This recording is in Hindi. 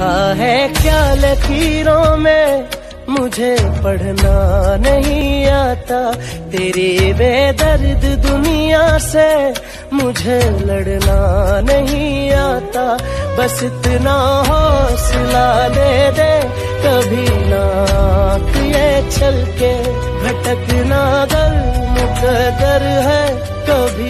लिखा है क्या लकीरों में? मुझे पढ़ना नहीं आता। तेरे बेदर्द दुनिया से मुझे लड़ना नहीं आता। बस इतना हौसला दे दे, कभी ना ये चल के भटकना दर मुकदर है, कभी